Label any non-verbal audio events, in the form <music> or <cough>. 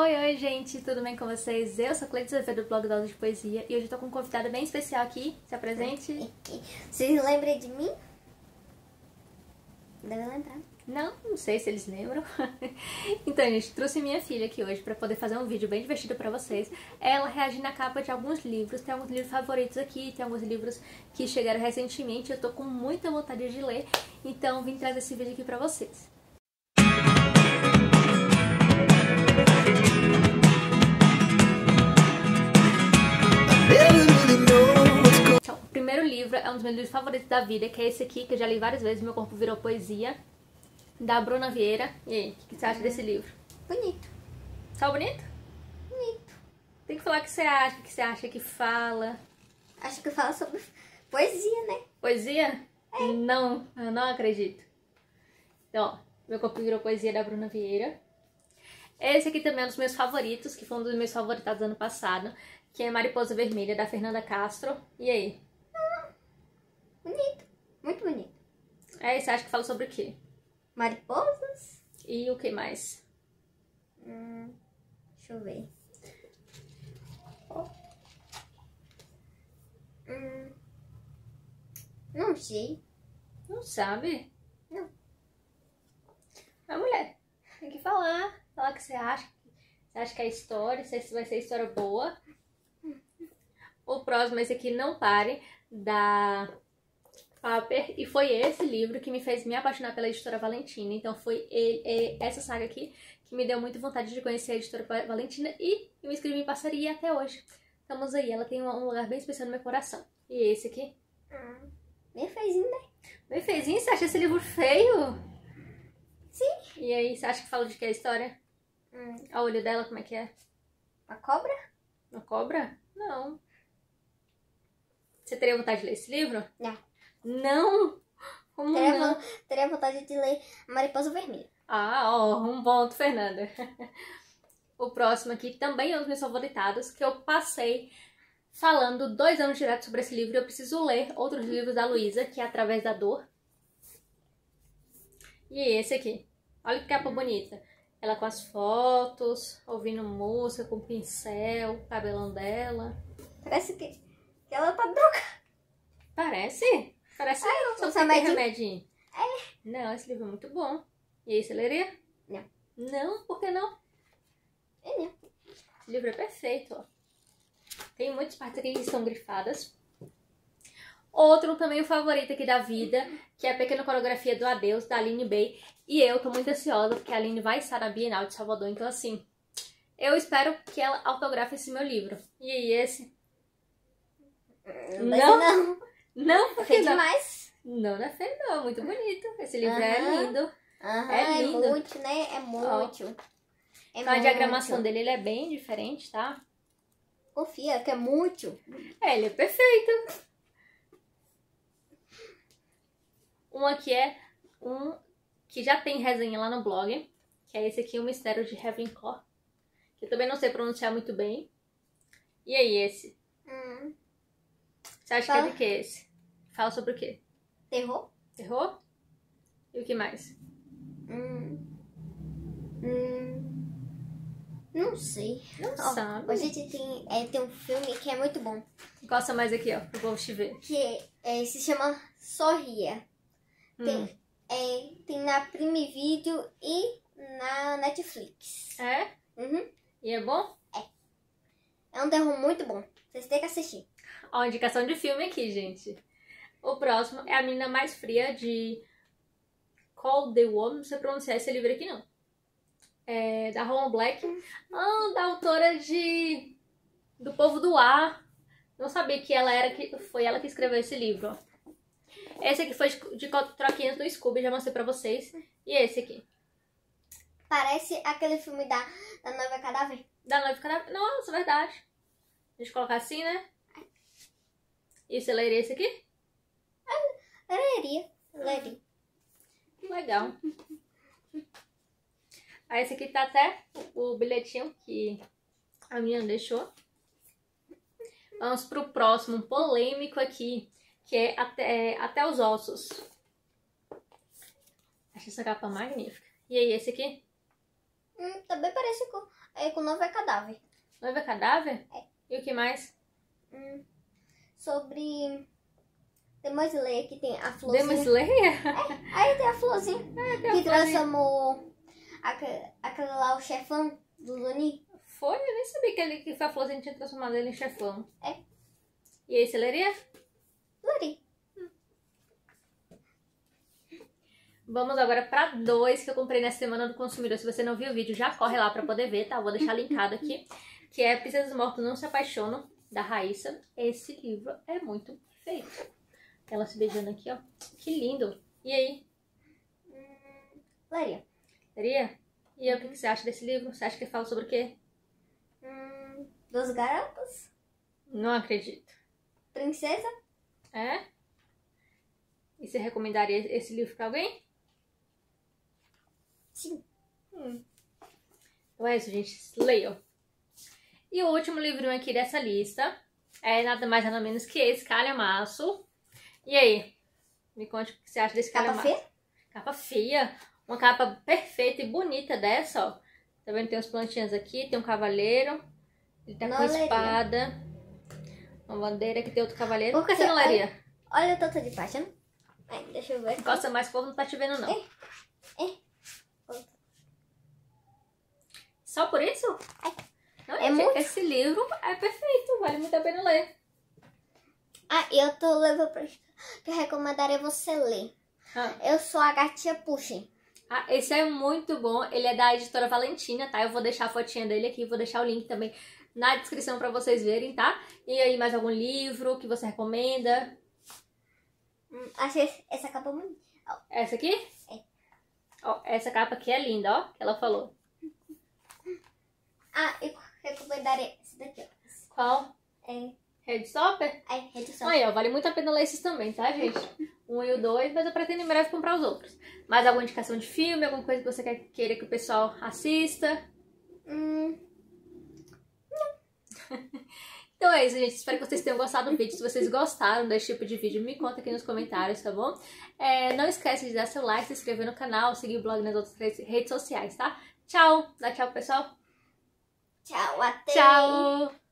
Oi, oi, gente, tudo bem com vocês? Eu sou Cleiton Azevedo do blog Dose de Poesia e hoje eu tô com um convidado bem especial aqui. Se apresente. Vocês lembram de mim? Deve lembrar. Não, não sei se eles lembram. <laughs> então, gente, trouxe minha filha aqui hoje pra poder fazer um vídeo bem divertido pra vocês. Ela reage na capa de alguns livros, tem alguns livros favoritos aqui, tem alguns livros que chegaram recentemente, eu tô com muita vontade de ler, então vim trazer esse vídeo aqui pra vocês. Meus livros favoritos da vida, que é esse aqui, que eu já li várias vezes, Meu Corpo Virou Poesia, da Bruna Vieira. E aí, o que você acha desse livro? Bonito. Tá bonito? Bonito. Tem que falar o que você acha, o que você acha que fala. Acho que fala sobre poesia, né? Poesia? Não, eu não acredito. Então, ó, Meu Corpo Virou Poesia, da Bruna Vieira. Esse aqui também é um dos meus favoritos, que foi um dos meus favoritados ano passado, que é Mariposa Vermelha, da Fernanda Castro. E aí? Muito bonito. É, você acha que fala sobre o quê? Mariposas. E o que mais? Hum, deixa eu ver. Hum, não sei. Não sabe? Não. A mulher, tem que falar. Falar o que você acha. Você acha que é história, se vai ser história boa. O próximo, esse aqui, Não Pare, da Paper. E foi esse livro que me fez me apaixonar pela editora Valentina. Então foi ele, ele- essa saga aqui que me deu muita vontade de conhecer a editora Valentina. E eu me inscrevi em parceria até hoje. Estamos aí, ela tem um lugar bem especial no meu coração. E esse aqui? Hum, bem feizinho, né? Bem feizinho, você acha esse livro feio? Sim. E aí, você acha que fala de que é a história? Hum, A olho dela, como é que é? uma cobra? Uma cobra? Não. Você teria vontade de ler esse livro? Não. Não? Como Teria, não? teria vontade de ler Mariposa Vermelha. Ah, ó, um ponto, Fernanda. <laughs> o próximo aqui também é um dos meus favoritados, que eu passei falando dois anos direto sobre esse livro. Eu preciso ler outros livros da Luísa, que é Através da Dor. E esse aqui. Olha que capa bonita. Ela com as fotos, ouvindo música, com pincel, o cabelão dela. Parece que, que ela tá droga. Parece? Não, tem remedinho. remedinho. Não, esse livro é muito bom. E aí, você leria? Não. Não? Por que não? É, né? Esse livro é perfeito, ó. Tem muitas partes aqui que estão grifadas. Outro também o favorito aqui da vida, que é a pequena coreografia do Adeus, da Aline Bay. E eu tô muito ansiosa, porque a Aline vai estar na Bienal de Salvador, então assim, eu espero que ela autografe esse meu livro. E aí, esse? Não. Não? Não. Não, por que Feio não? demais. Não, não é feio não, é muito bonito. Esse livro é Aham. lindo. Aham, É é, lindo. muito, né? É muito. É Então, a muito. diagramação dele ele é bem diferente, tá? Confia, que é muito. É, ele é perfeito. Um aqui é um que já tem resenha lá no blog, que é esse aqui, O Mistério de Ravenclaw, que eu também não sei pronunciar muito bem. E aí, esse? Hum, Você acha que é Fala. de que esse? Fala sobre o quê? Terror? Terror? E o que mais? Hum. Hum. Não sei. Não Ó, sabe. A gente tem, é, tem um filme que é muito bom. Gosta mais aqui, ó, pro povo te ver. Que é, se chama Sorria. Tem, Hum. é, tem na Prime Video e na Netflix. É? Uhum. E é bom? É um terror muito bom. Vocês têm que assistir. Ó, indicação de filme aqui, gente. O próximo é A Menina Mais Fria, de Call the Woman. Não sei pronunciar esse livro aqui, não. É da Roma Black. Ah, da autora de... Do Povo do Ar. Não sabia que ela era que foi ela que escreveu esse livro, ó. Esse aqui foi de, de troquinhas do Scooby, já mostrei pra vocês. E esse aqui? Parece aquele filme da, da Noiva Cadáver. Da Noiva Cadáver. Nossa, verdade. Deixa eu colocar assim, né? E leria esse aqui? Leria. Leria. Legal. Aí esse aqui tá até o bilhetinho que a menina deixou. Vamos pro próximo, um polêmico aqui, que é até, é até os ossos. Acho essa capa magnífica. E aí, esse aqui? Hum, também parece com É com Noiva Cadáver. Noiva Cadáver? É. E o que mais? Hum, sobre Demon Slayer, que tem a florzinha. Demon Slayer? Aí tem a florzinha <laughs> tem a que transformou aquele, aquele lá, o chefão do Luni. Foi? Eu nem sabia que, ele, que foi a florzinha tinha transformado ele em chefão. É. E aí, você leria? Luri. Vamos agora pra dois que eu comprei nessa semana do consumidor. Se você não viu o vídeo, já corre lá pra poder ver, tá? Vou deixar linkado aqui. Que é Princesas Mortas Não Se Apaixonam, da Raíssa. Esse livro é muito perfeito. Ela se beijando aqui, ó. Que lindo. E aí, Leria. leria? E aí, o que você acha desse livro? Você acha que fala sobre o quê? Hum, dos garotos. Não acredito. Princesa. É? E você recomendaria esse livro pra alguém? Sim. Hum. Então é isso, gente. Leiam. E o último livrinho aqui dessa lista é nada mais nada menos que esse calhamaço. E aí? Me conte o que você acha desse Capa calhamaço. feia. Capa feia. Uma capa perfeita e bonita dessa, ó. Tá vendo? Tem umas plantinhas aqui, tem um cavaleiro. Ele tá Não com leria. espada. Uma bandeira que tem outro cavaleiro. Por que você não leria? Olha o tanto de página. Ai, deixa eu ver. Gosta mais, o povo não tá te vendo, não. É. Só por isso? Não, É gente, muito. Esse livro é perfeito, vale muito a pena ler. Ah, eu tô levando pra... que recomendaria você ler. Ah. Eu sou a gatinha Puxem. Ah, esse é muito bom. Ele é da editora Valentina, tá? Eu vou deixar a fotinha dele aqui, vou deixar o link também na descrição pra vocês verem, tá? E aí, mais algum livro que você recomenda? Hum, achei essa capa muito. Essa aqui? É. Ó, essa capa aqui é linda, ó, que ela falou. Ah, eu recomendaria esse daqui, ó. Qual? É. Redstopper? Ai, redução. Aí, ó, vale muito a pena ler esses também, tá, gente? Um e o dois, mas eu pretendo em breve comprar os outros. Mais alguma indicação de filme, alguma coisa que você quer, queira que o pessoal assista? Hum, <laughs> Então é isso, gente. Espero que vocês tenham gostado do vídeo. Se vocês gostaram desse tipo de vídeo, me conta aqui nos comentários, tá bom? É, não esquece de dar seu like, se inscrever no canal, seguir o blog nas outras redes- redes sociais, tá? Tchau! Dá tchau, pessoal! tchau, até. Tchau!